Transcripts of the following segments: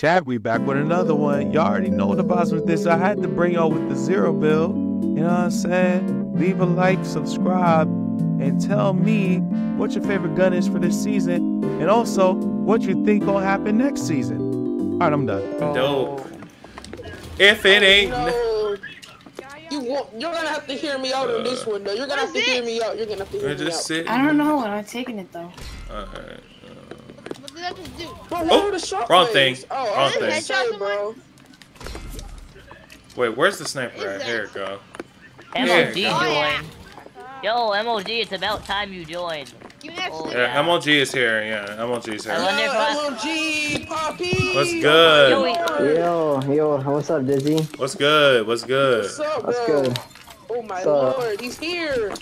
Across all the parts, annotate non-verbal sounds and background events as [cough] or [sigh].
Chad, we back with another one. Y'all already know the boss with this. I had to bring y'all with the zero build. You know what I'm saying? Leave a like, subscribe, and tell me what your favorite gun is for this season, and also what you think gonna happen next season. All right, I'm done. Dope. Oh. If it ain't. Oh, no. You won't, you're gonna have to hear me out on this uh, one though. You're gonna have to hear me out. You're gonna have to hear me just out. sitting. I don't know. I'm not taking it though. Alright. What did just do? Bro, Oh, what the shot wrong waves? thing. Oh, Wrong I thing. say, bro. Wait, where's the sniper at? that- Here it go. MOG Yeah. joined. Oh, yeah. Yo, MOG, it's about time you joined. You Oh, Yeah, Yeah. MLG is here. Yeah, MLG is here. wonder if Yeah, LMG, Poppy. What's good? Yo. Yo, yo, what's up, Dizzy? What's good? What's good? What's up, What's good? Oh my What's up? lord, he's here.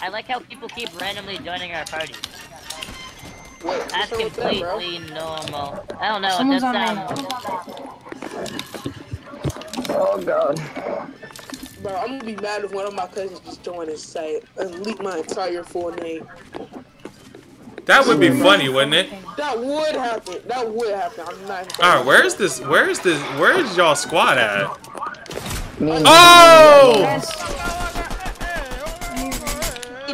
I like how people keep randomly joining our party. Wait, That's what's wrong with that, completely normal. I don't know. It Someone's just on sounds. Um, oh god. Bro, I'm gonna be mad if one of my cousins just join and say and leak my entire full name. That would be funny, wouldn't it? That would happen. That would happen. I'm not. even Alright, where's this? Where's this? Where's y'all squad at? Me and Oh!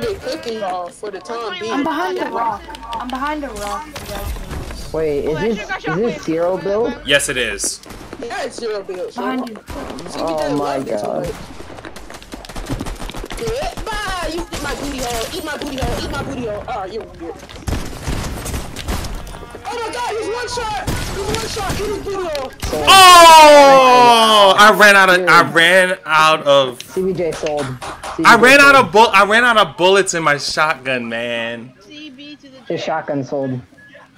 Yes. He cooking y'all for the time being. I'm behind the rock. I'm behind the rock. You guys can notice. Wait, is this is this zero build? Yes, it is. Yeah, it's zero builds. Behind you. Oh my god. Yeah, bye. You eat my booty hole. Eat my booty hole. Eat my booty hole. Alright, you're weird. Oh my god, he's one shot. He's one shot. Eat his booty. Oh! I ran out of. I ran out of. CBJ sold. CBJ I ran out of bull. I ran out of bullets in my shotgun, man. CB to the His shotgun sold.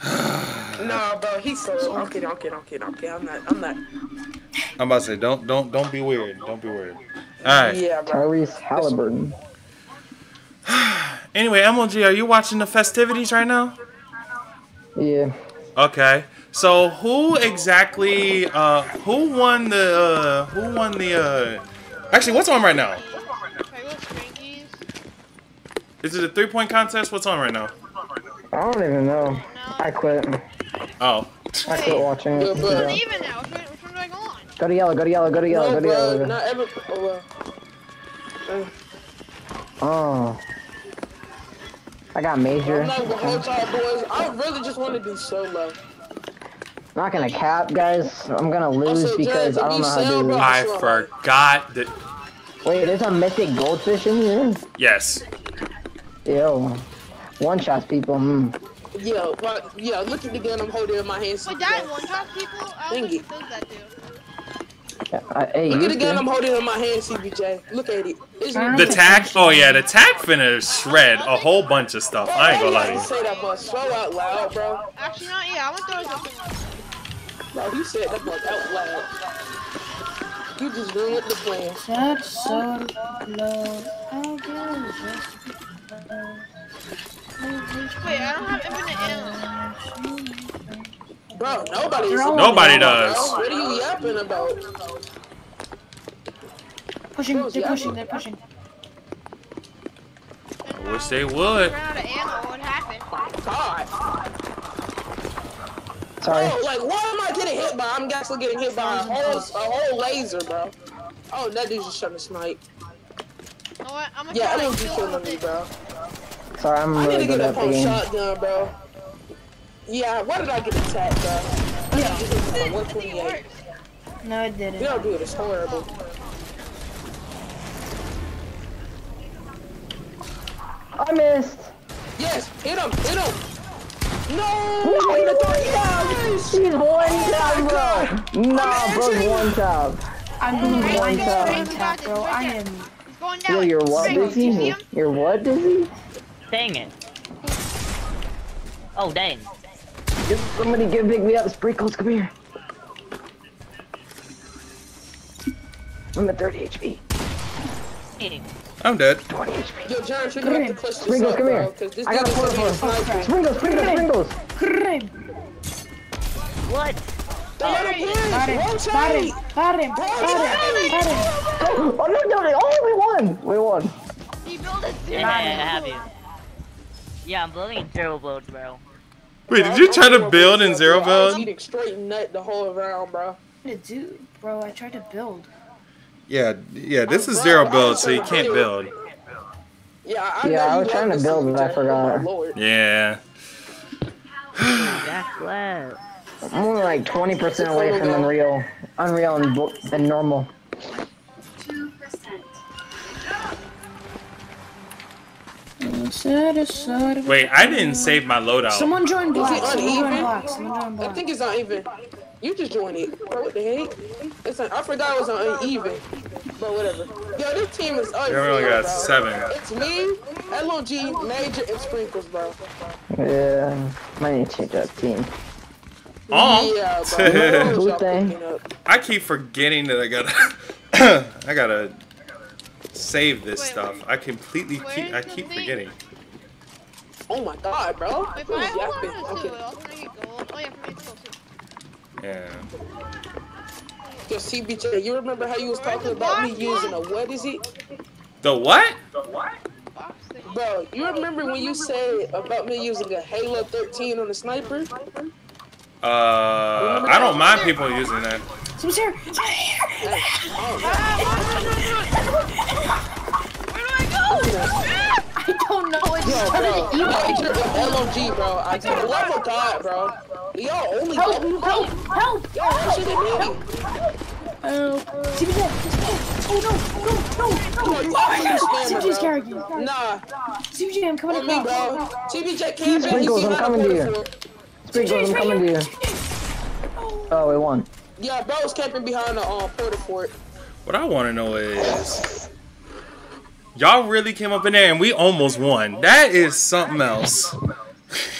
no, bro, he's sold. I'm kidding. I'm. I'm kidding. I'm kidding. I'm not. I'm not. I'm about to say, don't, don't, don't be weird. Don't be weird. All right. Yeah, bro. Tyrese Halliburton. [sighs] Anyway, MLG, are you watching the festivities right now? Yeah. Okay. So who exactly? Uh, who won the? Uh, who won the? Uh, actually, what's on right now? Hey, what's Frankies? Is it a three-point contest? What's on right now? I don't even know. I quit. Oh. I quit watching it. but- It's even now. Which one, do I go on? Go to yellow, go to yellow, go to yellow, No, go to bro. yellow. Not every. Oh, well. Oh. I got major. I'm not gonna hold y'all boys. I really just want to do solo. not gonna cap, guys. I'm gonna lose Also, because Jared, I don't know how to do you this. I forgot that. Wait, there's a mythic goldfish in here? Yes. Yo. One shots people. Mm. Yeah, but yeah, look at the gun I'm holding in my hand. Wait, that one shot people? I Dang don't think it. it that too. Yeah, I, hey, Look at the you gun I'm holding in my hand, CBJ. Look at it. It's The tack. Oh yeah, the tack finna shred a whole bunch of stuff. I ain't gonna lie to you. say that much. Throw out loud, bro. Actually, not. Yeah, I'm gonna throw something. Bro, he said that much out loud. You just ruined the plan. That's so low. I guess. Wait, I don't have infinite ammo. Bro, nobody. They're Nobody on does. Bro, what are you yapping about? Pushing. They're pushing. They're pushing. I wish they would. Run out of ammo. What happened? God. Sorry. Oh, like, why am I getting hit by? I'm actually getting hit by a whole, a whole laser, bro. Oh, that dude's just trying to snipe. You know what? I'm gonna Yeah, I try don't to be kill killing him me, bro. Sorry, I'm I need really to good get at up the on game. shotgun, bro. Yeah, why did I get attacked, bro? Yeah. it. It 128. No, it didn't. don't do it. It's horrible. I missed. Yes, hit him, hit him. No, I hit a three times. He's one tap, bro. Nah, bro's one tap. I'm doing Hey, one hey, tap, hey, one tap, bro. I am. He's going down. Yo, you're what, Frank, you Dizzy? You're what, Dizzy? Dang it. Oh, dang. Give, somebody give Big Me up. Sprinkles, come here. I'm at 30 HP. Dang. I'm dead. 20 HP. Yo, Jared, you're gonna have to clutch this Sprinkles, up, come bro, here. 'cause this I got a dude is for be. Sprinkles, Sprinkles, Sprinkles. Crime. What? Let him play. Got him. Rotate. Got him. Got him. Got him. Got him. Oh, no, no, no. Oh, we won. We won. He built a Yeah, zero. I have you. Yeah, I'm building in turbo builds, bro. Wait, did you try to build in zero Build? I was build? eating straight nut the whole round, bro. What to do, bro? I tried to build. Yeah, yeah. This is zero build, so you can't build. build. Yeah, I, Yeah, I was trying to build, but I forgot. My lord. Yeah. That's left. I'm only like 20% away from Unreal. Unreal and, and normal. Wait, I didn't save my loadout. Someone join black. Is it Someone join uneven? black. Someone join I think it's uneven. You just joined it. Bro, what the heck? It's un- I forgot it was uneven. But whatever. Yo, this team is We unfair, only got bro. seven. It's me, LOG, Major, and Sprinkles, bro. Yeah, might need to change that team. Oh, Yeah, bro. [laughs] What was y'all Thing. picking up? I keep forgetting that I gotta, [coughs] I gotta save this Wait, stuff. I completely keep, I keep thing? forgetting. Oh my god, bro. Wait, Who's but I hold yapping? on Okay. it. I was gonna get gold. Oh yeah, for me it's gold too. Yeah. Yo, CBJ, you remember how you was talking about me using a what is it? The what? Box thing. Bro, you remember when you said about me using a Halo 13 on the sniper? Uh, I don't mind people using that. Someone's here. Where do I don't know. It's Yo, kind bro, of evil. Major and LOG, bro. I for the love of God, bro. Y'all only Help! double Help! Help! Y'all pushing me. Help! CBJ! Oh no! No! No! No! CBJ's carrying you. Nah, CBJ, I'm coming on me, across. bro. CBJ can't be Sprinkles, I'm coming to you. fort. Sprinkles, I'm coming to you. Oh, we won. Yeah, bro's camping behind the um, porta fort. What I want to know is, y'all really came up in there and we almost won. That is something else.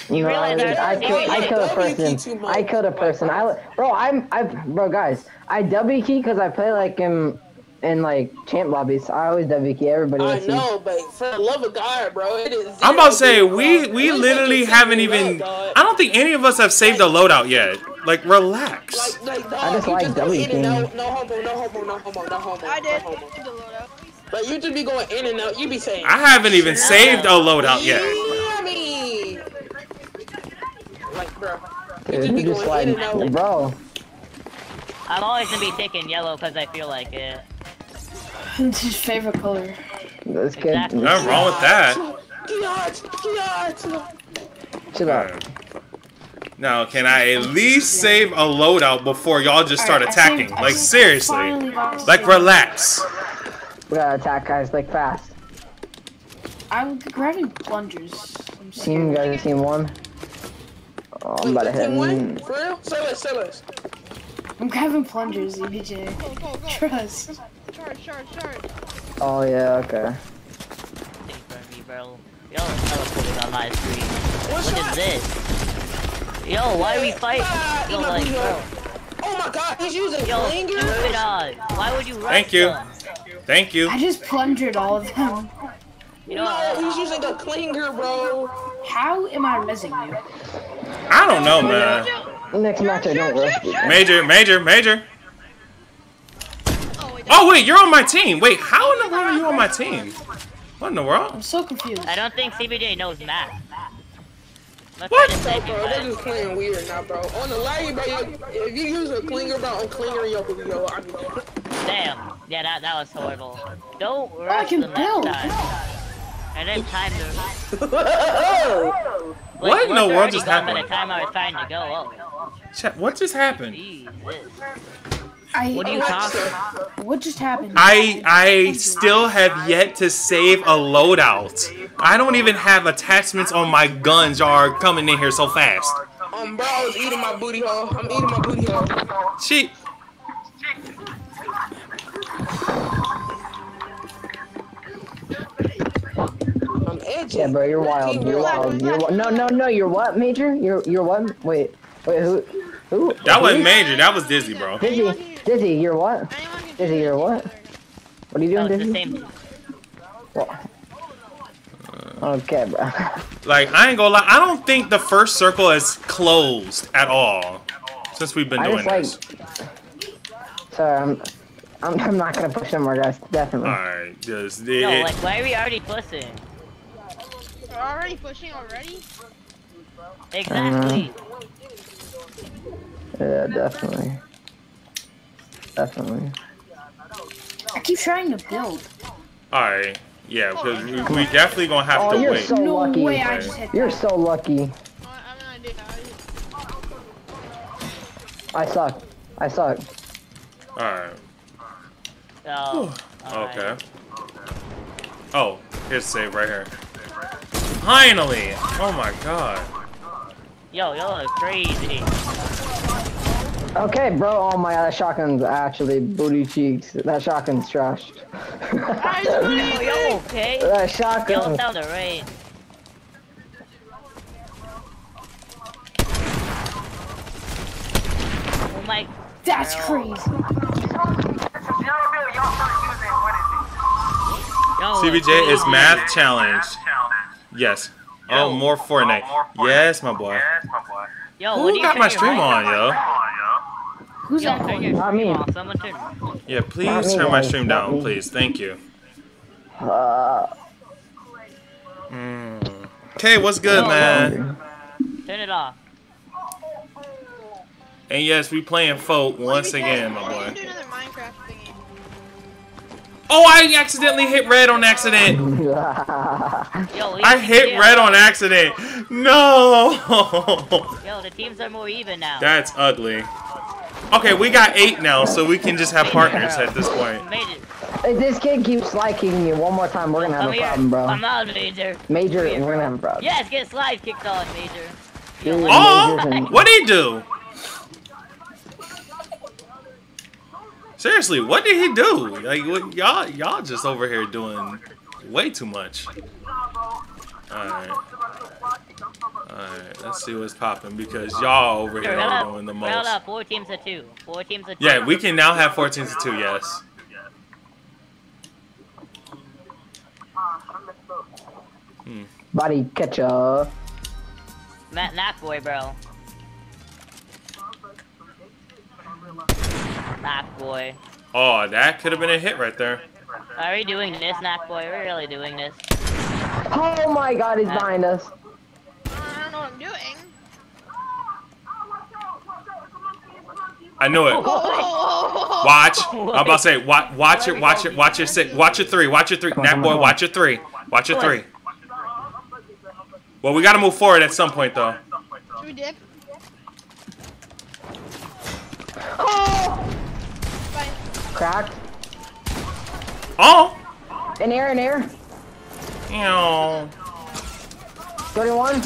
You know, I, Really, I, killed, I killed a W key too person. much. I killed a person. I, bro, I'm, I, bro, guys, I W key because I play like in, in like champ lobbies. I always W key. Everybody I wants to. know, but for the love of God, bro, it is. I'm about to say we we It's literally like haven't even. dog. I don't think any of us have saved a loadout yet. Like relax. Like, like, dog, I just like W in and keying. out. No homo, no homo, no homo, no homo. I did. No homo. But you just be going in and out. You be saying. I haven't even saved a loadout yet. Yeah, me. Like, bro. You just be you just going in and out. bro. I'm always gonna be taking yellow because I feel like it. It's his favorite color. This kid, Exactly. Nothing wrong with that. Yacht, yacht. chill out. Now, can I at least save a loadout before y'all just start Alright, attacking? saved- Like seriously. finally got to Like save- relax. We gotta attack guys like fast. I'm grabbing plungers. I'm Team scared. guys, team one. Oh, I'm about to hit. Team win? mm, For real? Say less, say less. I'm grabbing plungers, CBJ. Go, go, go. Trust. Charge, charge, charge. Oh yeah, okay. Think for me. Yo, teleporting on my screen. What's What is this? Yo, why are we fighting? Yo, like, bro. Oh my god, he's using Yo, clinger? stupid eye. Why would you rush Thank you. them? Thank you. I just plungered all of them. You know, No, he's using a clinger, bro. How am I resing you? I don't know, man. Next match I don't rush you. Major, major, major. Oh, wait, Oh wait, you're on my team. Wait, how in the world are you on my team? What in the world? I'm so confused. I don't think CBJ knows math. Let's What? try Bro, save you, bro, they're just playing weird now, bro. On the live, bro, if you use a clinger, bro, I'm clingering your booty, yo. I mean, Damn. Yeah, that, that was horrible. Don't oh, I rush can them build. next time. And then time to... [laughs] What in the world just gone by happened? the time I was trying to go, oh. Chat, what just happened? Jesus. I, What are you talking what just happened? I I still have yet to save a loadout. I don't even have attachments on my guns. Y'all are coming in here so fast. um, bro, I was eating my booty hole. I'm eating my booty hole. She. I'm edgy. Yeah, bro, you're wild. You're wild. You're wi- no, no, no. You're what, Major? You're you're what? Wait, wait. Who? Who? That wasn't major. That was Dizzy, bro. Dizzy, Dizzy, you're what? Dizzy, you're what? What are you Oh, doing, it's Dizzy? same. What? Okay, bro. [laughs] Like I ain't gonna lie. I don't think the first circle is closed at all since we've been I doing just this. like. Sorry, I'm. I'm, I'm not gonna push anymore, guys. Definitely. All right, just No, it, like, why are we already pushing? We're already pushing already? Exactly. Uh-huh. Yeah, definitely. Definitely. I keep trying to build. Alright. Yeah, because we, we definitely gonna have Oh, to you're wait. so No lucky. way I just hit You're so lucky. I have no idea. I suck. I suck. Alright. Oh, alright. Okay. Oh, here's the save right here. Finally! Oh my god. Yo, y'all are crazy. Okay, bro. Oh my god, that shotgun's actually booty cheeks. That shotgun's trashed. [laughs] Yo, yo, okay? that Yo, shotgun. sound the rain. Oh my. That's Girl. crazy. CBJ is math challenge. Yes. Oh, more Fortnite. Yes, my boy. Yo, what do Who you got turn my stream mic on, yo? Who's Yo, that turn calling? your Not stream me. off. Someone turn. Yeah, please turn my stream down, please. Thank you. Uh, Okay, what's good, Oh, man? Turn it off. And yes, we playing folk once again, my boy. need to do another Minecraft thingy. Oh, I accidentally hit red on accident. Yo, I hit red on accident. No. Yo, the teams are more even now. That's ugly. Okay, we got eight now, so we can just have partners at this point. If this kid keeps liking me one more time, we're gonna have Come a here. problem, bro. Come out, Major. Major, Come we're gonna have a problem. Yes, get slide kicked on, Major. Dude, Oh, Major's what did he do? Seriously, what did he do? Like, y'all, y'all just over here doing way too much. All right, all right. Let's see what's popping because y'all over here We're are doing the we're most. up four teams of two. Four teams of two. Yeah, we can now have four teams of two. Yes. Hmm. Body catcher. Matt Knock boy, bro. Knock boy. Oh, that could have been a hit right there. Are we doing this, Knock boy? We're really doing this. Oh my god, he's behind us. I don't know what I'm doing. I knew it. Oh, Watch. I'm about to say, watch, watch it, watch it, watch your six, watch your three, watch your three. Come on, Nat come boy, watch your three, watch your three. Well, we gotta move forward at some point though. Should we dip? Oh! Fine. Cracked. Oh, In air, in air. you know. 31.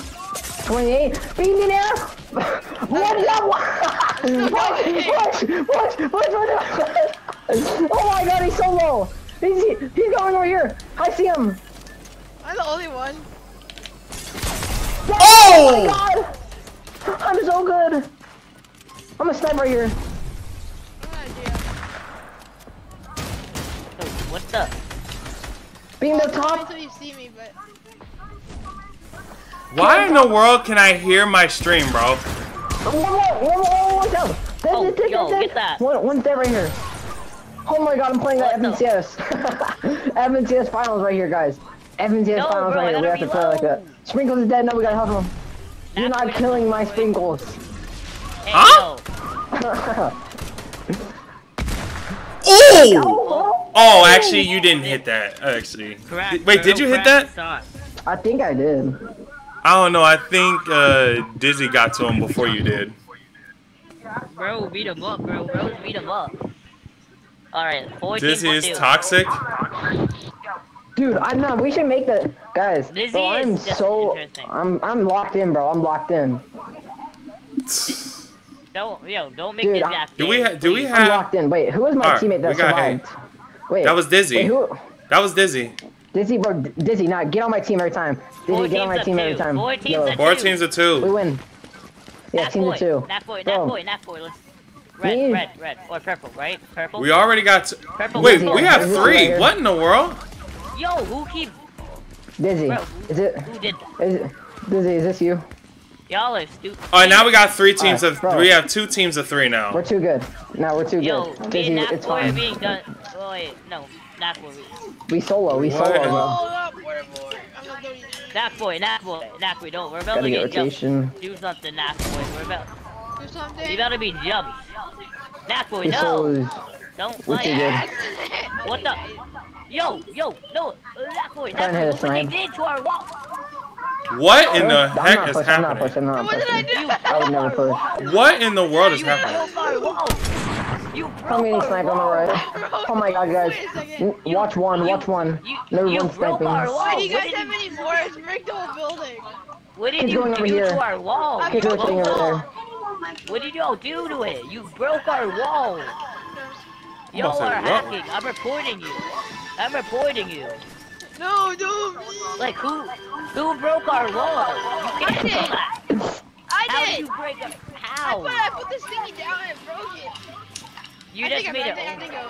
28. Beam me now! What is that? What? What? What? What? What? What? Oh my god, he's so low. He's, he's going over here. I see him. I'm the only one. Oh! oh my God. I'm so good. I'm a sniper here. I have no idea. So, what's up? Beam the Tell top. until you see me, but Why in the world can I hear my stream, bro? One more. One more. One down. Dead, Oh, dead, dead, yo, dead, get dead. that. One, one's dead right here. Oh my god, I'm playing that What the- FNCS. FNCS finals right here, guys. FNCS No, finals bro, I right here. We have gotta to play like that. reload. Sprinkles is dead. No, we gotta help him. You're Knock not boy, killing my boy. sprinkles. Hey, Huh? yo. Oh! Oh, actually, you didn't hit that. Actually, Crack, Did- wait, did you hit that? the. I think I did. I don't know. I think uh, Dizzy got to him before you did. Bro, beat him up, bro. Bro, beat him up. Alright, four Dizzy is two. toxic. Dude, I know. We should make the guys. Lizzie bro, I'm is so. I'm I'm locked in, bro. I'm locked in. Don't, yo, don't make Dude, this I- act Do we ha- do we please. I'm locked in. Wait, who was my Alright, teammate that survived? Wait, That was Dizzy. Wait, who? That was Dizzy. Dizzy, bro. Dizzy, not get on my team every time. Four Dizzy, get on my teams of team every two. time. Four teams Yo, of Four Two. teams of we win. Yeah, Nat team boy, of two. Nat boy, Bro. Nat boy, Nat boy. Let's. Red, Me? red, red, or purple, right? Purple. We already got. Purple. Wait, Dizzy, we have Dizzy three. right. What in the world? Yo, who keep? Dizzy, Bro, is it? Who did that? Is it? Dizzy, is this you? Y'all are stupid. All right, now we got three teams Alright, of. bro. We have two teams of three now. We're too good. No, we're too Yo, good. me Dizzy, it's boy are fine. being done. Oh wait, no, Nat boy. We solo. We solo, bro. Hold up, whatever. I'm not doing anything. Knock boy, knock boy, knock boy, don't. We're about Gotta to get get jumped. rotation. Do something, knock boy. We're about. Do We something. about to be jumped. Knock boy, Your no. is Don't what you fight. What the? Yo, yo, no, knock boy, Trying knock to boy. hit a Look what they did to our wall. What in the I'm heck is pushing, I'm not happening? pushing, I'm not What did I do? I would never push. What in the world is You happening? broke our wall. You broke How snipe on the right? Oh my god, guys. Wait a second. N- Watch one, watch one. You, Never you one broke sniping. our wall. Wait, do you guys have you, any more? It's break the whole building. what did Keep you going over do here. to our wall? Keep You glitching broke over our- there. What did y'all do to it? You broke our wall. Y'all are hacking. I'm reporting you. I'm reporting you. No, don't. Like who? Who broke our wall? You didn't do. I How did. did you break it? I How? put, I put this thingy down and it broke it. You I just think made I, I think, I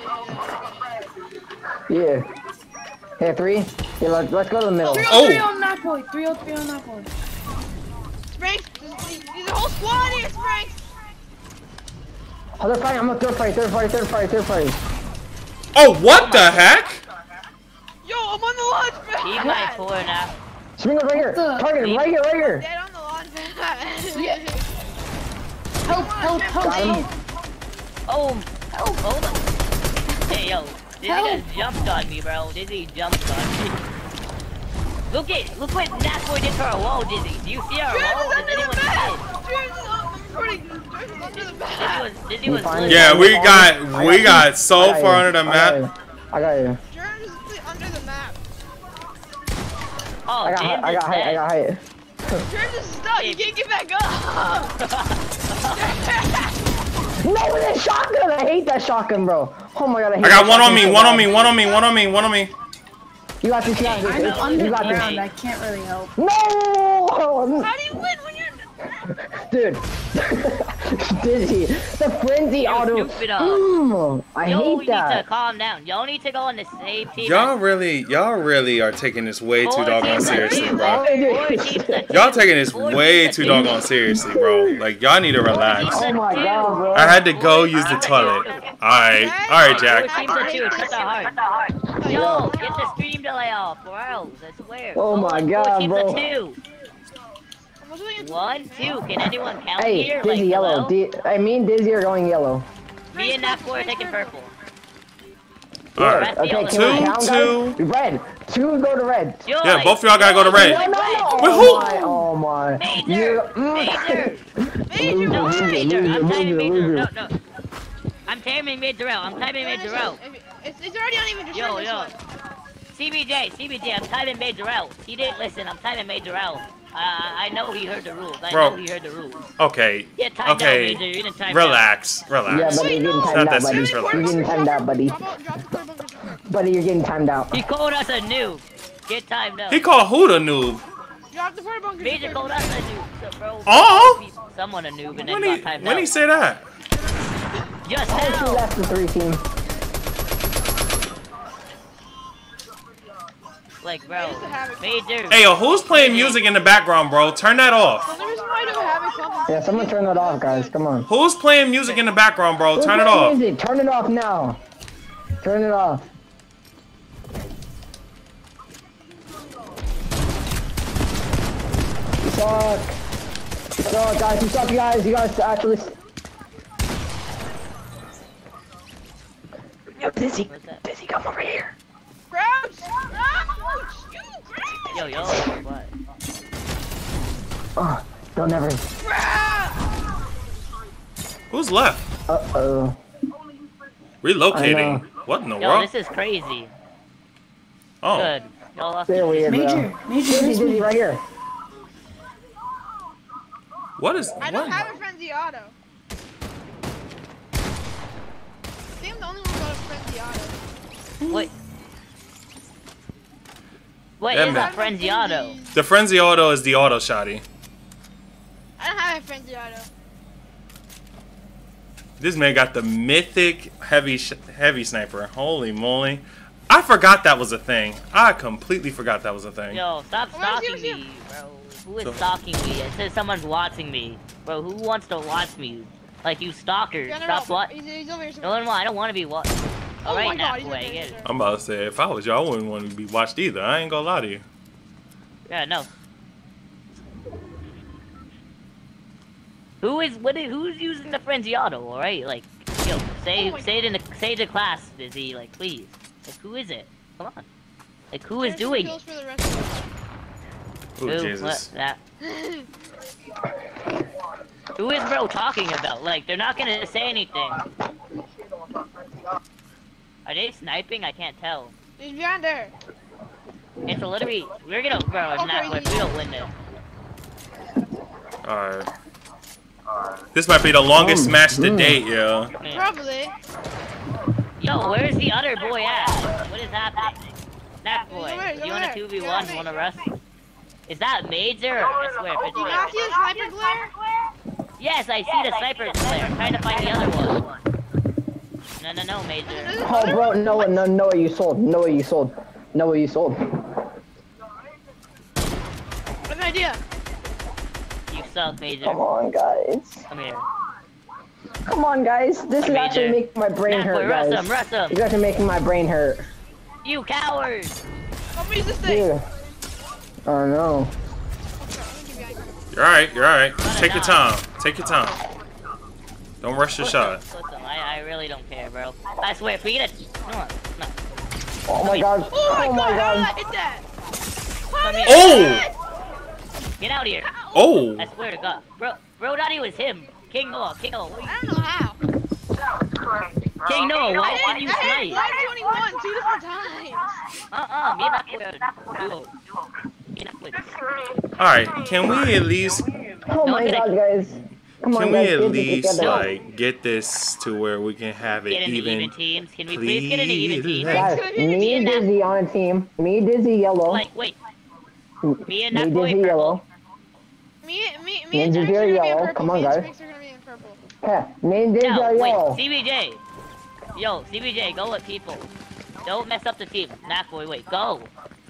it. think I Yeah. Here, three. Yeah, let's, let's go to the middle. 303 Oh. on knock boy. 303 on knock boy. Spranks, there's, there's a whole squad here, Spranks. Oh, they're fighting. I'm a third party, third party, third party, third party. Oh, what the heck? Yo, I'm on the launch pad. He might pour now. Swing right here. Target him, right here, right here. Dead on the launch pad. Yeah. Help, help, help, Got him. Oh, help. Oh, oh, hold on. Hey, yo. Dizzy Help. just jumped on me, bro. Dizzy jumped on me. Look at, look what that boy did to our wall, Dizzy. Do you see our Travis wall? is Does under anyone the see mat. it? Travis is on- I'm recording. Travis is under the Dizzy mat. was, Dizzy You was find literally- Yeah, we got we got so far under the I map. I got you. Travis is under the map. Oh, I got, James height, I got is height, I dead. got height. Travis is stuck. You can't get back up. [laughs] No, with that shotgun! I hate that shotgun, bro. Oh my god, I hate I got that one on me, one on me, one on me, one on me, one on me. You got this, you got I'm this. on got this. I can't really help. No! How do you win when you're? Dude. [laughs] Dizzy. The frenzy auto. stupid. Mm, [gasps] I Yo, hate you need to calm down. Y'all need to go on the same team. Y'all really, y'all really are taking this way too doggone seriously, bro. Four [laughs] teams a Y'all taking this way too doggone seriously, bro. Like y'all need to relax. Oh my god, bro. I had to go use the toilet. Alright, alright, Jack. teams a two. Cut the heart. Yo, get the stream delay off, bro. I swear. Oh my Four God, teams bro. One, two. Can anyone count Hey, here? Dizzy like, yellow. Di- I mean, Dizzy are going yellow. Me and Nap are taking purple. Alright. Okay, can Two, we count, two. guys? Red. Two go to red. Joy, Yeah, both of y'all gotta go to red. No, no, no. Wait, Oh who- my, oh my. Major, You- mm. Major. Major, [laughs] No, Loser, Major. loser, I'm timing loser, Major. loser. No, no. I'm timing Major out. I'm timing Major out. It's, it's already on even Yo, this yo. one. CBJ, CBJ, I'm timing Major out. He didn't listen. I'm timing Major out. Uh, I know he heard the rules. I Bro. know he heard the rules. Okay. Yeah, timed out, Okay. Major. You didn't time Relax. Yeah, Relax. buddy, you're getting timed out, buddy. You're getting timed out, buddy. Drop out, drop the core bunkers. Buddy, you're getting timed out. out. He called us a noob. Get timed out. He called who the noob? Drop the core bunkers. Major called us a noob, so bro. Oh? Someone a noob and then When got he timed when out. he say that? Just Oh, two now. left to three team. Like, bro. used to have it. Major. Hey yo, who's playing music in the background, bro? Turn that off. The I don't have Yeah, someone turn that off, guys. Come on. Who's playing music in the background, bro? Who's Turn it off. Music? Turn it off now. Turn it off. You suck. You suck, guys. You suck, you guys. You guys actually. Yo, Dizzy. What's that? Dizzy, come over here. Yo, yo, what? Oh, don't never. Who's left? Uh oh. Relocating. What in the Yo, world? this is crazy. Oh. Good. Y'all lost They're weird, Major, bro. Major, Dizzy, miss right here. What is I don't what? have a frenzy auto. I think I'm the only one who got a frenzy auto. What? What Yeah, is man. a frenzy auto? The frenzy auto is the auto shotty. I don't have a frenzy auto. This man got the mythic heavy sh- heavy sniper. Holy moly. I forgot that was a thing. I completely forgot that was a thing. Yo, stop stalking me, bro. Who is So- stalking me? It says someone's watching me. Bro, who wants to watch me? Like, you stalker. General, Stop what? He's, he's over here No one, I don't want to be watched. Oh my god, he's boy, over here. get sir. it. I'm about to say, if I was you, I wouldn't want to be watched either. I ain't gonna lie to you. Yeah, no. Who is what? Is, who's using the frenzy auto? All right, like, yo, say Oh my say it in the say it to class, Dizzy. Like, please. Like, who is it? Come on. Like, who is There's some doing kills it? for the rest of Oh, Jesus. What? That? Who is bro talking about? Like, they're not gonna say anything. Are they sniping? I can't tell. He's behind there. It's a literally we're gonna bro. Okay, Not if we don't win this. Alright. This might be the longest Oh, match to date, yo. Yeah. Probably. Yo, where's the other boy at? What is happening? That boy. He's over You want a there. two v He's one? over Want to there. wrestle? Is that Major? I swear, if it's Do you Major. not see the sniper glare? Yes, I see the sniper player. I'm trying to find the other one. No, no, no, Major. Oh, bro, Noah, no, Noah, you sold. Noah, you sold. Noah, you sold. I have an idea. You suck, Major. Come on, guys. Come here. Come on, guys. This is actually making my brain Nah, boy, hurt, rush him, guys. rush him. It's actually making my brain hurt. You coward! Let me use this thing. Dude. Oh no. You're alright, you're alright. Take your time. Take your time. Don't rush your shot. Listen, I, I really don't care, bro. I swear, if we get a... No, no. Oh my god. Oh my Oh my god, how did god. I hit that? Come here. Oh! Get out of here. Oh! I swear to God. Bro, bro, not even him. King Noah, King Noah. I don't know how. King Noah, why I didn't you hit snipe? line 21 two different times. Uh-uh, me not good. Duo. Me not good. Alright, can we at least Oh my god, guys. Come on, can guys. we at least like get this to where we can have it Get into even, even teams. Can we please get into even Please. teams? Guys, me and Dizzy on a team. Me, Dizzy, yellow. Like, wait. Me and me, that boy Dizzy, purple. yellow. Me, me, me Me and and Jax are Javier gonna be in yellow. purple. Come on, guys. Sphinx are be in. Yeah, me and Dizzy No, are wait, yellow. CBJ. Yo, CBJ, go with people. Don't mess up the team. Nah, boy, wait, go.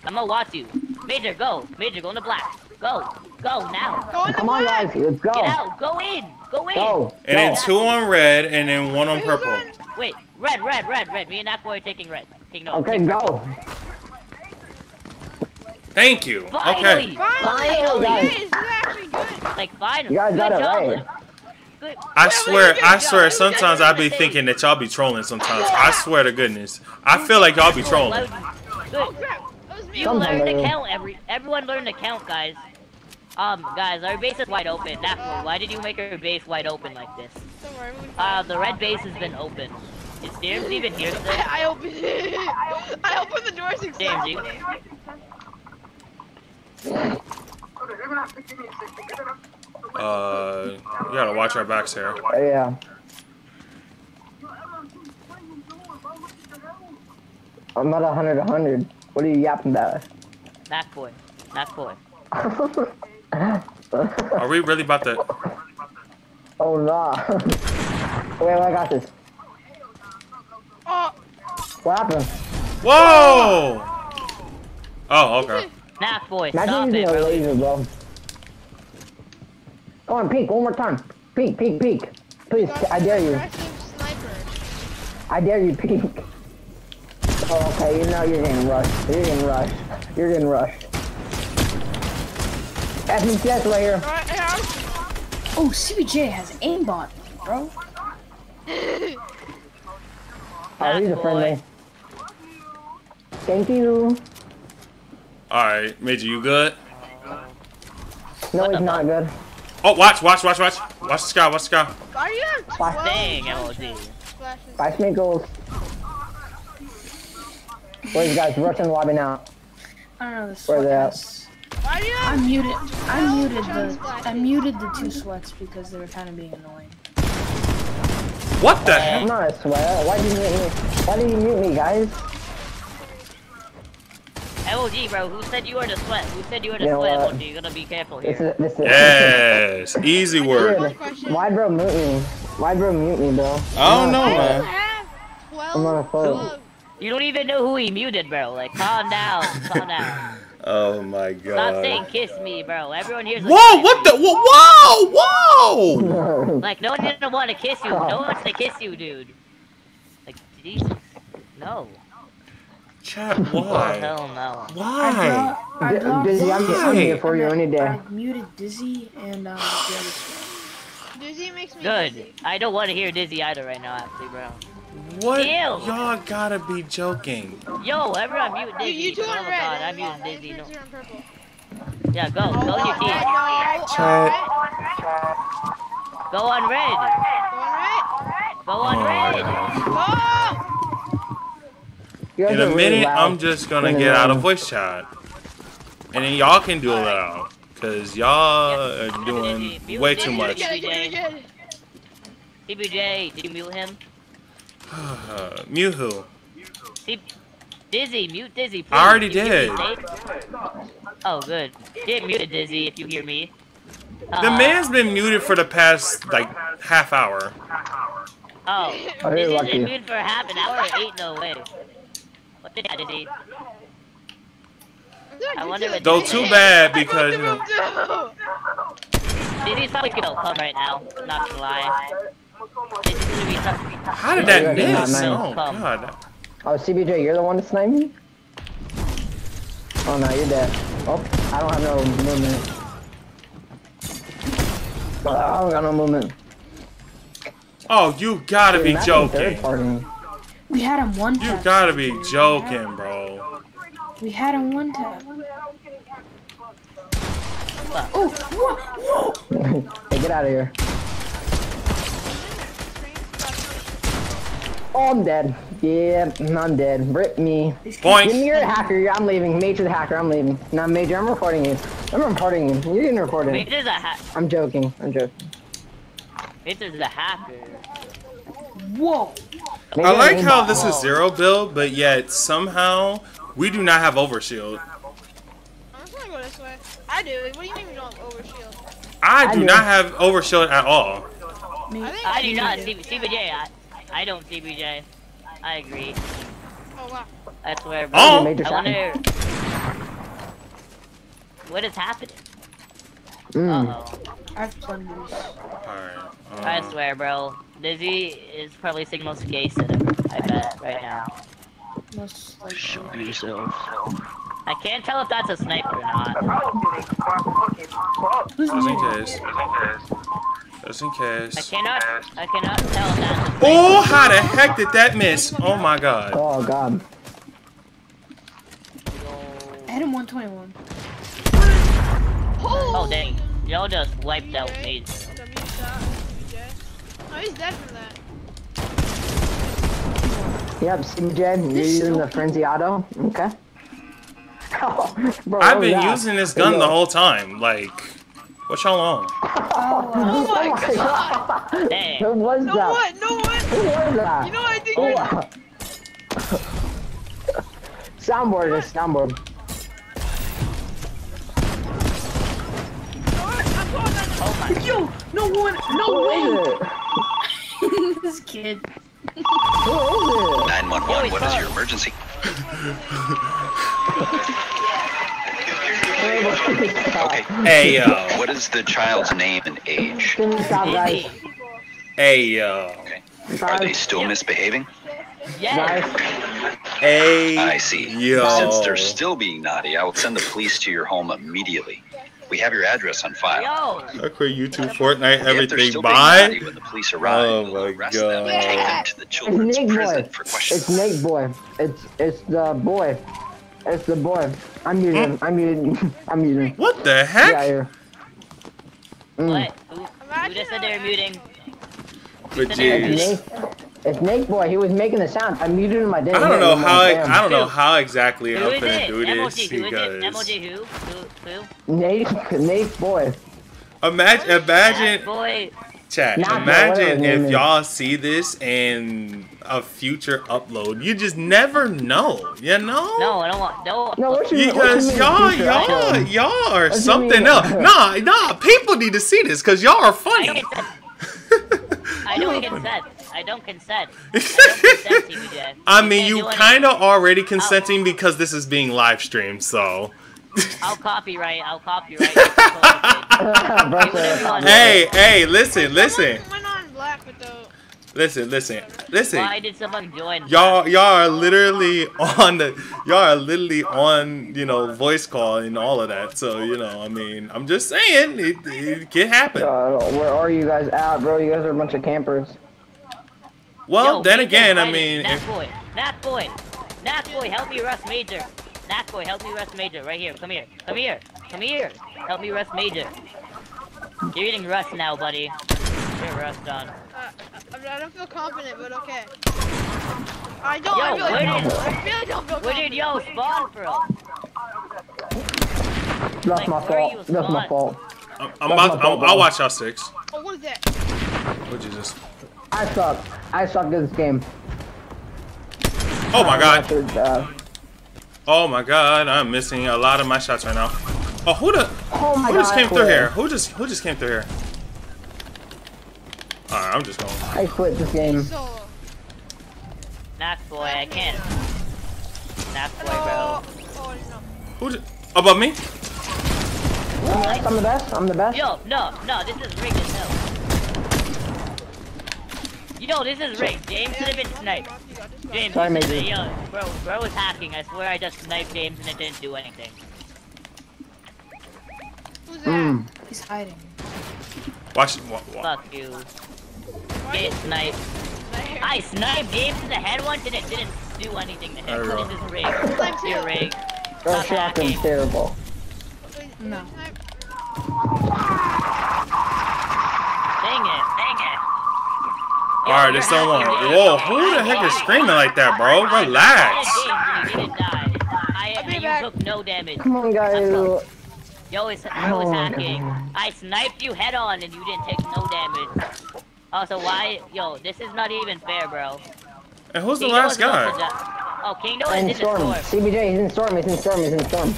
I'm gonna watch you. Major, go. Major, go in the black. Go. Go now. Go in Come on, black. guys. Let's go. Get out. Go in. Go in. Go. And then two on red and then one on purple. Wait, red, red, red, red. Me and that boy are taking red. King Noah. Okay, take go. Thank you. Finally. Okay. Finally, guys. this is actually good. Like, finally. You guys Good got it job. right. Good. I swear. I swear, sometimes I be thinking that y'all be trolling sometimes. I swear to goodness. I feel like y'all be trolling. Good. Oh crap, that was me. You Sometimes learn to count every. Everyone learn to count, guys. Um, guys, our base is wide open. Napoli, why did you make our base wide open like this? Don't worry, Uh, the red base has been open. Is James [laughs] even here today? I opened it. I opened the door James, successfully. you, Uh, you gotta watch our backs here. Yeah. I'm not 100 100. What are you yapping about? Knack boy, Knack boy. [laughs] Are we really about to? oh no. Wait, I got this. Oh, What happened? Whoa! Oh, okay. Knack boy, Imagine stop using it, a bro. laser, bro. Come on, peek, one more time. Peek, peek, peek. Please, I dare you. Sniper. I dare you, peek. Oh, okay, you know you're getting rushed. You're getting rushed. You're getting rushed. FNCS right here. Alright, here. Oh, CBJ has aimbot, bro. Oh, he's a friendly. Thank you. All right, Major, you good? No, he's not good. Oh, watch, watch, watch, watch. Watch the sky, watch the sky. Are you at Why? 12 Dang, MOD. splashes? Bye, Sminkles. Where's the guys? Rushing the lobby now. I don't know the Where sweat. they at? Has- Why are you I muted. I Twelve muted the. splashes. I muted the two sweats because they were kind of being annoying. What the I'm heck? not a sweat. Why did you mute me? Why did you mute me, guys? MOD, bro, who said you were the sweat? Who said you were the You know sweat, what? MOD? You gotta be careful This here. is this is. Yes, [laughs] easy word. Dude, question? why bro mute me? Why bro mute me, bro? I don't know, I man. have 12 I'm on a phone. uh, You don't even know who he muted, bro. Like, calm down, calm down. [laughs] Oh my god. Stop saying kiss me, bro. Everyone here's Whoa! What the? Whoa! Whoa! Whoa! [laughs] Like, no one didn't want to kiss you. No one wants to kiss you, dude. Like, Jesus. No. Chat, Oh, why? hell no. Why? I blocked Dizzy, I'm, I'm here for you any day. I muted Dizzy and um, the other guy. Dizzy makes me Good. dizzy. I don't want to hear Dizzy either right now, actually, bro. What? Y'all gotta be joking. Yo, everyone mute You, Dizzy. you two For the on red. God, I'm muting the Dizzy. No. infants are on purple. Yeah, go. Go on your Oh, team. Oh, oh, oh, chat. Go on red. Go on red. Go on Oh, red. Go! You guys In a minute, loud. I'm just gonna Running get out of voice chat. And then y'all can do it loud. Cause y'all are doing way too much. CBJ, did you mute him? [sighs] Uh, Mewho. Dizzy, mute Dizzy, please. I already Can you did. Oh, good. Get muted, Dizzy, if you hear me. The Uh, man's been muted for the past like half hour. Oh, Oh, you're Dizzy's lucky. been muted for half an hour. Ain't no way. What the heck, Dizzy? I wonder what Though Dizzy- too bad because you know. Dizzy's probably gonna come right now. Not gonna lie. Dizzy's gonna be some- How did that yeah, miss? Oh god. Oh, CBJ, you're the one to snipe me? Oh no, you're dead. Oh, I don't have no movement. Oh, I don't got no movement. Oh, you gotta be joking. We had him one time. You gotta be joking, bro. We had him one time. Oh, whoa, whoa. [laughs] Hey, get out of here. Oh, I'm dead. Yeah, I'm dead. Rip me. Give me Boink. your hacker. I'm leaving. Major the hacker. I'm leaving. No, Major, I'm reporting you. I'm reporting you. You're getting reported. Major's a ha- I'm joking. I'm joking. Major's a hacker. Whoa. Major, I like how this is zero build, but yet somehow we do not have overshield. I'm just gonna go this way. I do. What do you mean we don't have overshield? I I do do. not have overshield at all. I I do not. C- CBJ, I, I don't CBJ. I agree. Oh wow. I swear, bro. Oh. Major I shot. wonder. What is happening? Mm. Uh oh. I've played this. Alright. I um, swear, bro. Dizzy is probably saying most gay setup. I bet right now. Most like I can't tell if that's a sniper or not. Who's Just in muted? case. Just in case. I case. cannot. I cannot tell if that's. Oh, how the heck did that miss? Oh my god. Oh god. Adam 121. Oh dang! Y'all just wiped out BJ. me. W shot. BJ. Oh, he's dead from that. Yep, CJ, you're using the so- frenzy auto. Okay. [laughs] Bro, I've been was that? using this gun the whole time. Like, what y'all on? Oh my god! Dang. Who was No that? what? No what? Who was that? You know I think. Oh, soundboard is soundboard. I'm calling that. Oh my. Yo, no one, no Who way. [laughs] this kid. Who is it? 911, what is your emergency? [laughs] Okay. Hey yo. What is the child's name and age? Can you stop, guys? Dizzy. Hey yo. Are they still misbehaving? Yes. Hey I see. yo. Since they're still being naughty, I will send the police to your home immediately. We have your address on file. Yo. Look where YouTube, Fortnite, If everything still being by. naughty when the police arrive, Oh my arrest them and take them to the It's children's Nick prison Boy. for It's questioning. Boy. It's it's the boy. It's the boy. I'm muting. I'm muting. [laughs] I'm muting. What the Get out heck? here. Mm. What? Who, who just said they were muting? But jeez. It's Nate Boy. He was making the sound. I muted him. I didn't. I don't know how I, I don't know how exactly Who I'm is gonna do this MOG, who is it? because MOG who? Who? Who? Nate. [laughs] Nate Boy. imagine That imagine boy. Chat Nah, bro, imagine whatever his name if is. y'all see this in a future upload you just never know you know No, I don't want. No. No, what you mean? what you because mean y'all y'all upload? y'all are you something mean? else nah nah people need to see this because y'all are [laughs] funny. I don't consent. I don't [laughs] consent. I don't consent, I mean, you kind of already oh. consenting because this is being live streamed, so. I'll copyright. I'll copyright. It's posted. Bro, Even if so- one- hey, hey, listen, listen. Went on black. Listen, listen, listen. Why did someone join? Y'all, y'all are literally on the, y'all are literally on, you know, voice call and all of that. So, you know, I mean, I'm just saying, it, it can happen. Uh, where are you guys at, bro? You guys are a bunch of campers. Well, Yo, then again, I mean, Nat boy, Nat boy, Nat boy, help me rush Major. Nat boy, help me rest Major. Right here, come here, come here, come here. Help me rest Major. You're eating rust now, buddy. You're rust on. Uh, I, I don't feel confident, but okay. I don't. Yo, I really where don't. did- I really don't feel Where did yo spawn from? That's Like, my fault. That's my fault. I'm, I'm about, I'm, I'll watch y'all six. Oh, what is that? Oh Jesus! I suck. I suck at this game. Oh my God! Record, Oh my God! I'm missing a lot of my shots right now. Oh, who the? oh my Who god. just came through here? Who just, who just came through here? All right, I'm just going. I quit this game. So, Nat boy, I can't. Nat boy, bro. oh no. Who? Just, above me? I'm the best. I'm the best. Yo, no, no, this is rigged as hell. Yo, this is rigged. James should have been sniped. James, Sorry, this is- Major. yo, bro, bro was hacking. I swear I just sniped James and it didn't do anything. Who's that? Mm. He's hiding. Watch. Wa, wa. Fuck you. Why Get sniped. I sniped James in the head once and it didn't do anything to him. There we So go. this is rigged. Snipe too. You're rigged. Your Stop shotgun's terrible. Wait, No. snipe. Dang it, dang it. Yo, All right, you're there's someone. Whoa, who the heck is screaming like that, bro? Relax. I did James and you didn't die. I, I'll be and back. you took no damage. Come on, guys. Yo, it's, bro was hacking. I sniped you head on and you didn't take no damage. Also, why? Yo, this is not even fair, bro. And who's the last was supposed to guy? Oh, Kingdom is In in storm. storm. CBJ, he's in storm. He's in storm. He's in storm.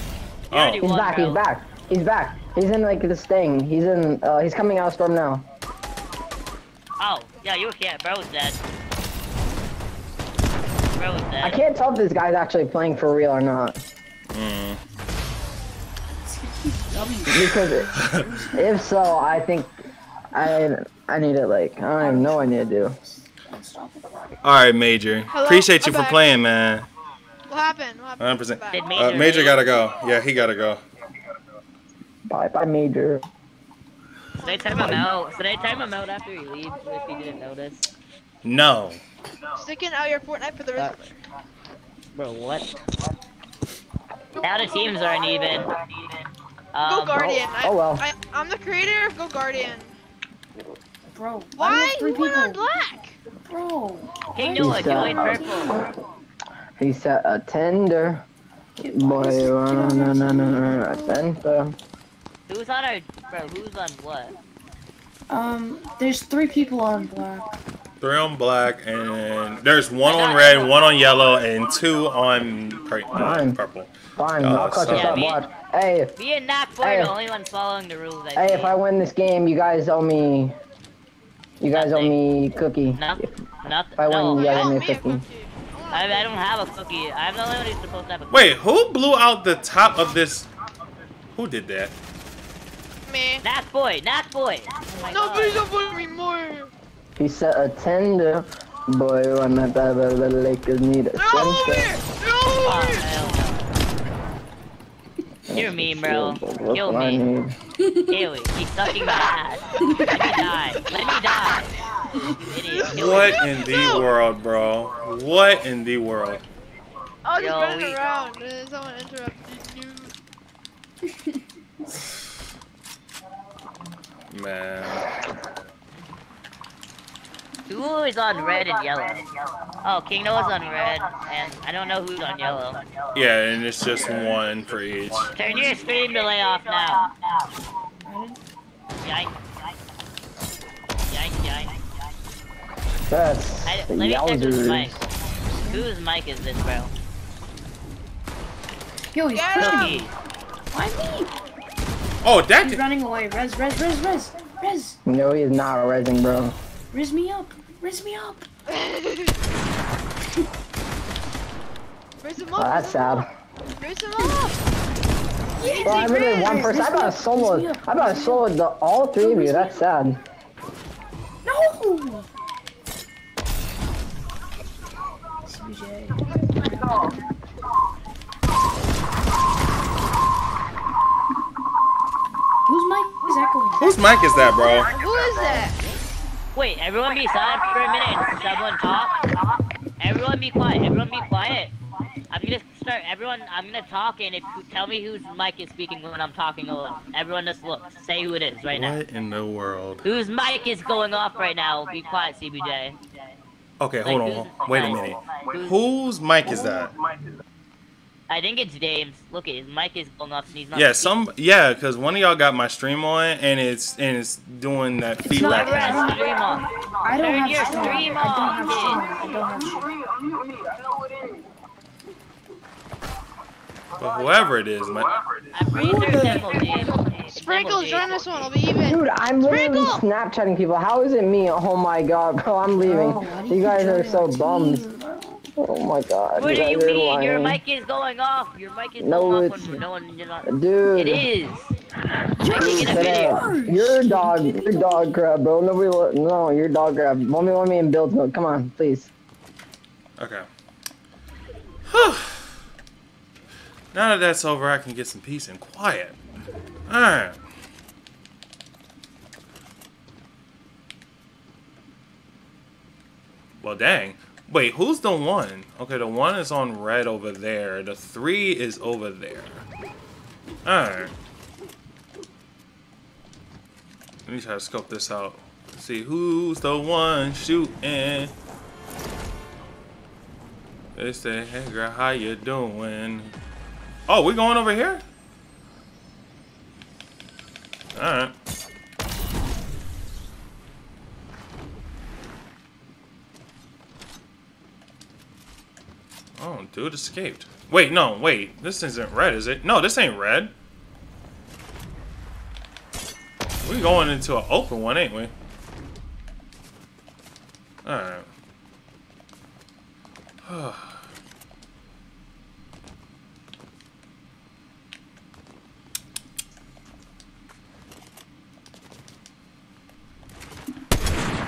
Oh, He's won, back. bro. He's back. He's back. He's in like this thing. He's in. Uh, he's coming out of storm now. Oh, yeah, you can't. Bro's dead. Bro's dead. I can't tell if this guy's actually playing for real or not. Mm. Because if so, I think I I need it. Like I don't even know what I need to do. All right, Major. Hello? Appreciate you I'm for back. playing, man. What happened? What happened? 100%. Back. Did Uh, Major, Major gotta go. Yeah, he gotta go. Bye bye major. Should I time him out? Should I time him out after he leaves if he didn't notice? No. Sticking out your Fortnite for the rest of it. Bro, what? Now the teams aren't even. Go Um, Guardian. I, oh well. I, I'm the creator of Go Guardian. Bro, Why? have three You went on black. Bro. King Noah, He's, join uh, purple. He set a tender. Boy, uh, no, no, no, no, no, center. Who's on our. Bro, who's on what? Um, there's three people on black. Three on black, and there's one on red, one on yellow, and two on pur- uh, Fine. purple. Fine, Uh, I'll catch so- us up. Yeah, Watch. Hey, Me and Nat Boy Hey. are the only ones following the rules. I hey, if. I win this game, you guys owe me. You guys owe me cookie. No, not, If I win, yeah, Oh, give me a me a cookie. cookie. I, I don't have a cookie. I'm the only one who's supposed to have a cookie. Wait, who blew out the top of this? Who did that? Me. Nat Boy, Nat Boy. Oh my Nobody's God. gonna me more. He set a tender. Boy, when the the Lakers need a They're all over center. here. They're all Oh, over here. no. [laughs] You're mean, bro. Kill me. need. Kill me. He's sucking my ass. Let me die. Let me die. Idiot. What me. in the world, bro? What in the world? I was just Yo, running around and then someone interrupted you. [laughs] Man. Who is on red and yellow? Oh, King Noah's on red, and I don't know who's on yellow. Yeah, and it's just one for each. Turn your stream delay off now. Yikes. Yikes, yikes. That's I, let me check whose mic. Whose mic is this, bro? Yo, he's Get pushing me. Why me? Oh, that. He's running away. Res, res, res, res, res. No, he is not resing, bro. Res me up. Res me up. res him up. Oh, that's sad. Res him up. Yes, well, I really one person. I got a solo. I got a solo. The all three of you. That's sad. No. CBJ. Oh. Whose mic is that, bro? Who is that? Wait, everyone be silent for a minute someone talk. Everyone be quiet. Everyone be quiet. I'm gonna start. Everyone, I'm gonna talk, and if you tell me whose mic is speaking when I'm talking alone. Everyone, just look. Say who it is right now. What in the world? Whose mic is going off right now? Be quiet, CBJ. Okay, Like, hold on. Wait a minute. who's- Whose mic is that? I think it's Dame's. Look, at his mic is going off, and he's not. Yeah, some yeah, cause one of y'all got my stream on and it's and it's doing that not feedback. Turn thing. your stream off. I don't Turn have your stream. stream I don't off, have stream. I don't have stream. But whoever it is, man. I'm pretty sure it's Temple, dude. Sprinkle, join dude. this one. I'll be even. Dude, I'm literally Sprinkle! Snapchatting people. How is it me? Oh my god, bro, I'm leaving. Oh, bro, what you guys are doing? so bums. Jeez, bro. Oh my god. What do you are mean? Your mic is going off. Your mic is No, going off it's- when no one. You're not. Dude. It is. Making it a Shut video. up. Dog. You're dog crap, bro. Nobody. Lo- no, you're dog crap. Let me, let me in build mode. Come on, please. Okay. Whew. Now that that's over, I can get some peace and quiet. Alright. Well, dang. Wait, who's the one? Okay, the one is on red over there. The three is over there. Alright. Let me try to scope this out. See who's the one shooting. They say, hey girl, how you doing? Oh, we going over here? Alright. Oh, dude escaped. Wait, no, wait. This isn't red, is it? No, this ain't red. We going into an open one, ain't we? Alright. [sighs]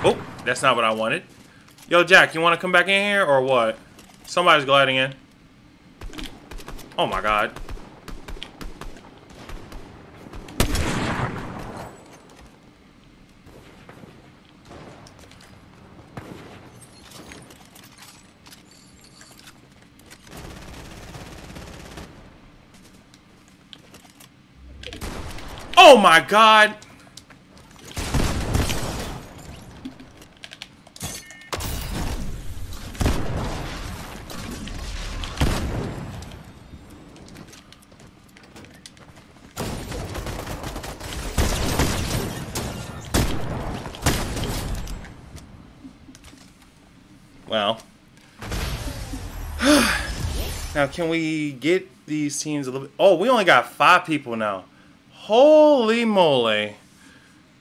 Oh, that's not what I wanted. Yo, Jack, you want to come back in here or what? Somebody's gliding in. Oh my god. Oh my god. Well. now, can we get these teams a little? Oh, we only got five people now. Holy moly.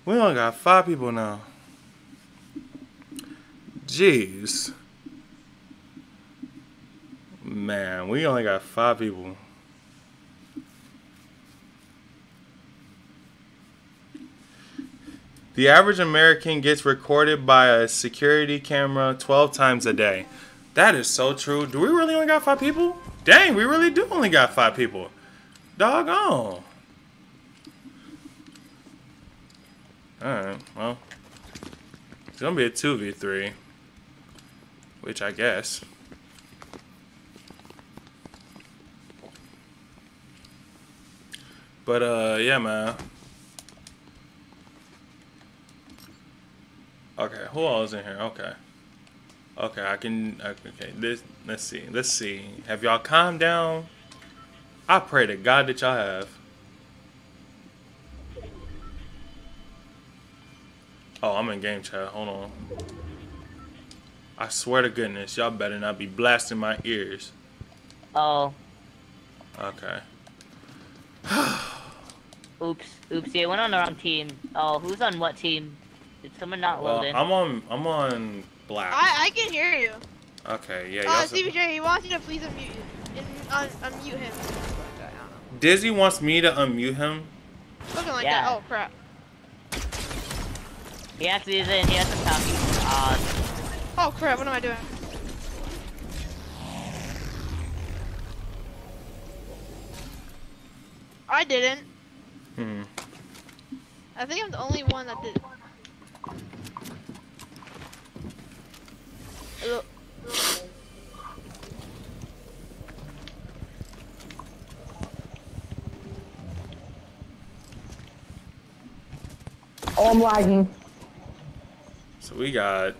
We only got five people now. Jeez. Man, we only got five people. The average American gets recorded by a security camera 12 times a day. That is so true. Do we really only got five people? Dang, we really do only got five people. Doggone. Alright, well. It's gonna be a 2v3. Which I guess. But, uh, yeah, man. Okay, who all is in here? Okay. Okay, I can. Okay, this. Let's see. Let's see. Have y'all calmed down? I pray to God that y'all have. Oh, I'm in game chat. Hold on. I swear to goodness, y'all better not be blasting my ears. Oh, Okay. [sighs] oops, oopsie. I went on the wrong team. Oh, who's on what team? Did someone not Well, load in? I'm on. I'm on black. I, I can hear you. Okay, yeah. Uh, CBJ, he wants you to please unmute you. In, unmute him. Dizzy wants me to unmute him? Something like yeah. that. Oh, crap. He has to use it he has to copy. Uh, oh, crap. What am I doing? I didn't. Hmm. I think I'm the only one that did Hello. Oh, I'm lagging. So we got.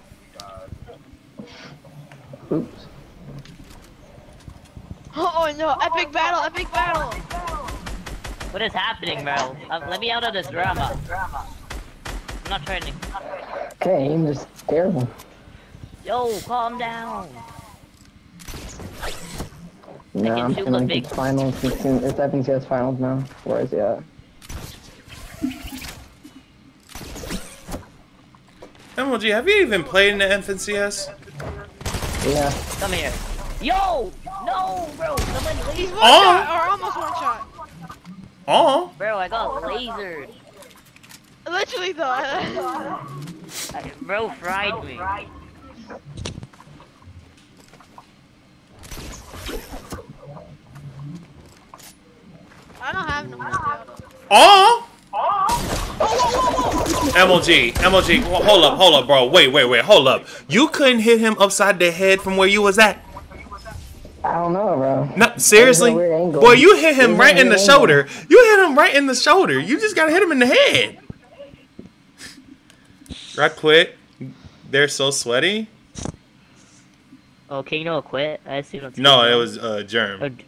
Oops. [gasps] Oh no! Epic battle! Epic battle! What is happening, bro? Uh, let me out of this drama. I'm not trying to. Okay, aim just terrible. Yo, calm down. No, can I'm shoot feeling a big- it's finals. It's, in, it's FNCS finals now. Where is he at? MLG, have you even played in the FNCS? Yeah. Come here. Yo! No, bro! Someone He's lasered. one Oh! shot or almost one shot. Oh, Bro, I got lasered. Literally though. I- [laughs] Bro fried me. I don't have no multi-auto. oh. MLG, MLG, hold up, hold up, bro. Wait, wait, wait, hold up. You couldn't hit him upside the head from where you was at. I don't know, bro. No, seriously, boy, you hit him right in the angle. shoulder. You hit him right in the shoulder. You just gotta hit him in the head. Right quick. They're so sweaty. Oh, Kano quit? I assume it's No, it was uh, Oh, germ. d-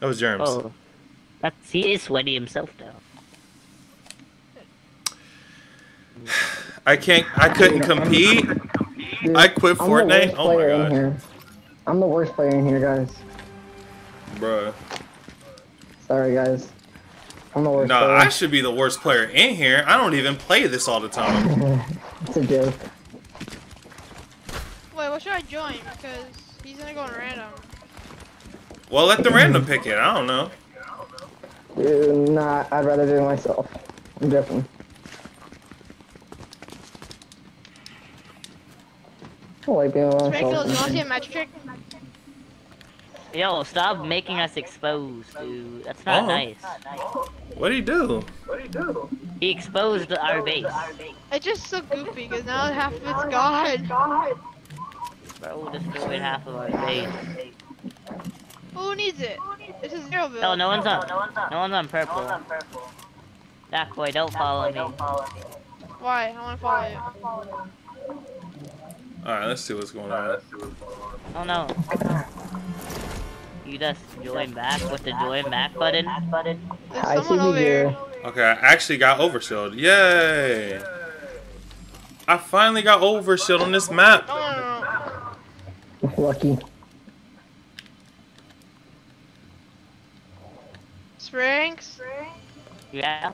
That was germs. oh. That's, he is sweaty himself now. I can't. I couldn't compete. Dude, I quit I'm the Fortnite. worst Oh my player in god, here. I'm the worst player in here, guys. bro. Sorry, guys. I'm the worst No, player. I should be the worst player in here. I don't even play this all the time. [laughs] It's a joke. Wait, what should I join? Because he's gonna go on random. Well, let the random pick it. I don't know. Dude, nah, I'd rather do it myself. I'm joking. I like doing it Springfield, you wanna see a myself. magic trick? Yo, stop making us exposed, dude. That's not Oh. nice. What do you do? He do? He exposed our base. It's just so goofy because now half of it's gone. Bro, destroyed half of our base. Who needs it? It's a zero build. No, no one's on. No one's on purple. That boy, don't follow me. Why? I wanna follow you. All right, let's see what's going on. Oh no. You just join back with the join back button. There's I see someone you over here. here. Okay, I actually got overshield. Yay! I finally got overshield on this map. No, no, no. Lucky. Springs, Yeah.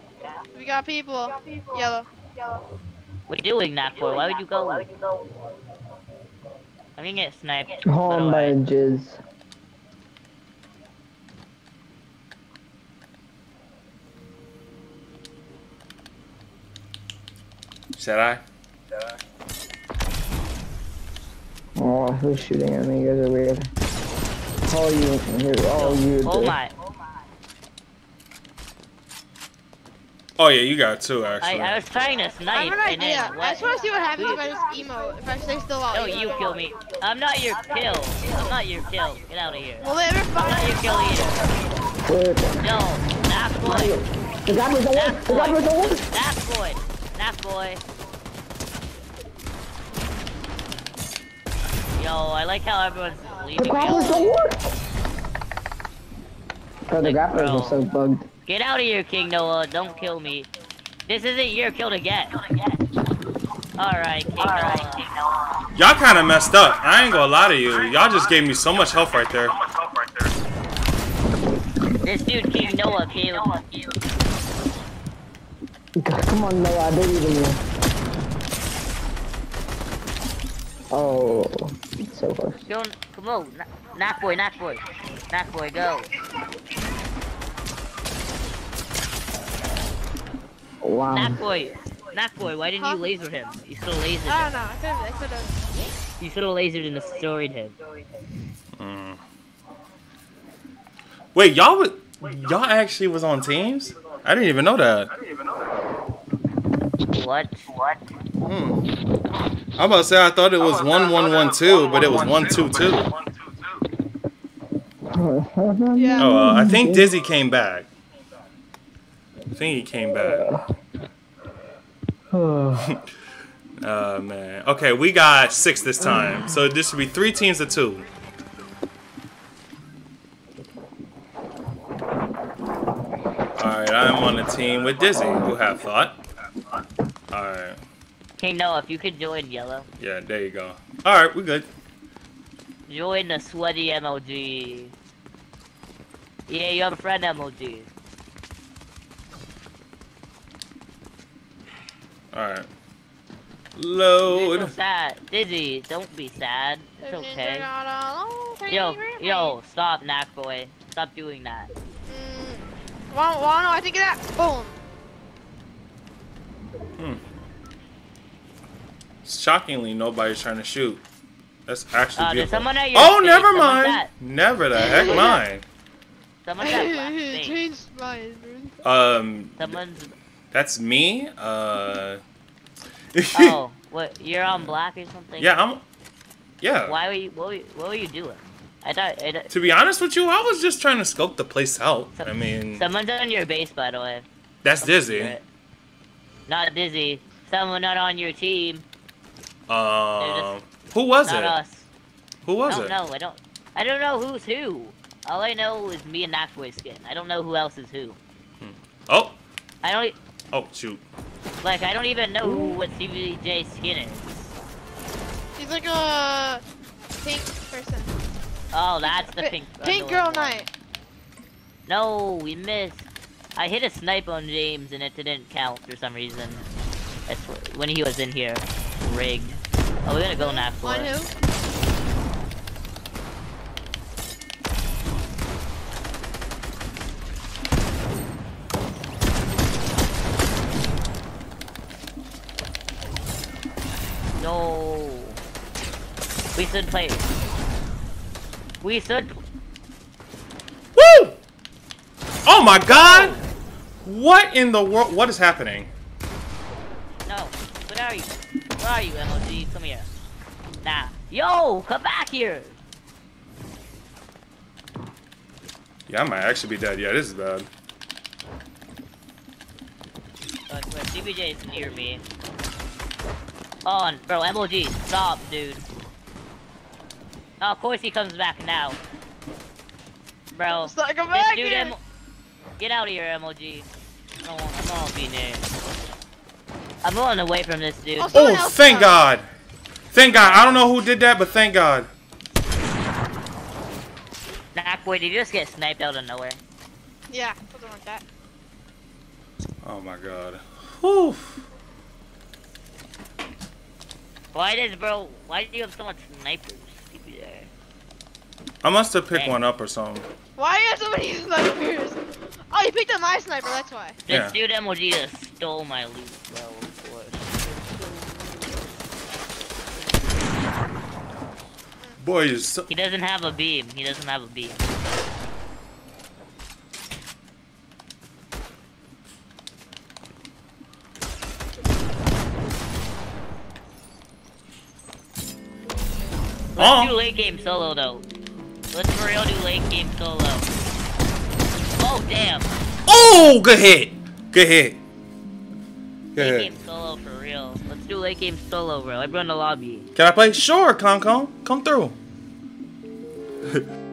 we got people. Yellow. Yellow. What are you doing, that for? Why would you go? I'm gonna get sniped. Home by Otherwise- jizz. Should I? Oh, who's shooting at me? You guys are weird. Oh, you. Here, oh, you. Oh my. Oh yeah, you got two actually. I was trying to I snipe have an and idea. then I just wanna see what happens if I just emo. If I stay still out. No, you kill me. I'm not your kill. I'm not your kill. Get out of here. Will they ever I'm not find your kill either. No, that boy. The gobler's don't work. The gobler's don't work. That boy. That boy. Yo, I like how everyone's leaving me grapplers don't alone. work. Bro, the Like, grapplers bro. are so bugged. Get out of here, King Noah. Don't kill me. This isn't your kill to get. Alright, King Noah. Y'all kind of messed up. I ain't gonna lie to you. Y'all just gave me so much health right there. This dude, King Noah, killed. Come on, Noah, I believe in you. Oh, so close. Go, come on. Kn- Knock boy, knock boy. Knock boy, go. Wow. Knock boy. Knock boy, why didn't you laser him? You should have lasered I don't know. I could have. I could have. You should have lasered and destroyed him. Mm. Wait, y'all was Y'all actually was on teams? I didn't even know that. What? What? Hmm. I'm about to say I thought it was one one one two, but it was one two two. Yeah. Oh, uh, I think Dizzy came back. I think he came back. Uh [sighs] [sighs] man. Okay, we got six this time. So this should be three teams of two. Alright, I'm on the team with Dizzy. Who have thought? Alright. Hey Noah, if you could join yellow. Yeah, there you go. Alright, we're good. Join the sweaty MLG. Yeah, you have a friend MLG. Alright. You're Load. so sad. Dizzy, don't be sad. It's okay. got a long Yo, yo, stop, knack boy. Stop doing that. Mm. Wanna, wanna? I think of that. Boom. Hmm. Shockingly, nobody's trying to shoot. That's actually Uh, beautiful. someone at your Oh, face. never mind. at- Never the heck [laughs] mind. Someone's at black [laughs] face. Changed mine, dude. Um, Someone's. That's me. Uh. Oh, [laughs] what? You're on black or something? yeah, I'm. Yeah. Why were you? What were you, what were you doing? I thought. I, thought- To be honest with you, I was just trying to scope the place out. I mean, someone's on your base, by the way. that's Dizzy. Not Dizzy. Someone not on your team. Um, who was not it? us. Who was I don't it? know. I don't. I don't know who's who. All I know is me and Knackboy skin. I don't know who else is who. Oh, I don't. Oh, shoot. Like I don't even know who what CBJ skin is. He's like a pink person. Oh, that's the pink. Pink girl one. night. No, we missed. I hit a snipe on James and it didn't count for some reason. That's when he was in here. Rigged. Oh, we're gonna go now for On who? No. We should play. We should. Woo! Oh my God! What in the world? What is happening? No. Where are you? Where are you, MLG? Come here. Nah. Yo, come back here. Yeah, I might actually be dead. Yeah, this is bad. Uh, where CBJ is near me. On, bro, MLG, stop, dude. Oh, of course he comes back now. Bro, It's like, come this back dude, here. M- get out of here, MLG. I don't want, I don't want to be near. I'm going away from this dude. Oh, someone Oh, else thank died. God. Thank God. I don't know who did that, but thank God. Knackboy, did you just get sniped out of nowhere? Yeah, something like that. Oh my God. Whew. Why does, bro, why do you have so much snipers? CBJ? I must have picked Dang. one up or something. Why you have so many snipers? Oh, you picked up my sniper, that's why. This Yeah. dude MLG just stole my loot, bro, of course. Boy, you're so He doesn't have a beam. He doesn't have a beam. Let's Oh. do late game solo though. Let's for real do late game solo. Oh damn! Oh, good hit. Good hit. Good Late hit. game solo for real. Let's do late game solo, bro. Everyone in the lobby. Can I play? Sure, Concon. Come through. [laughs]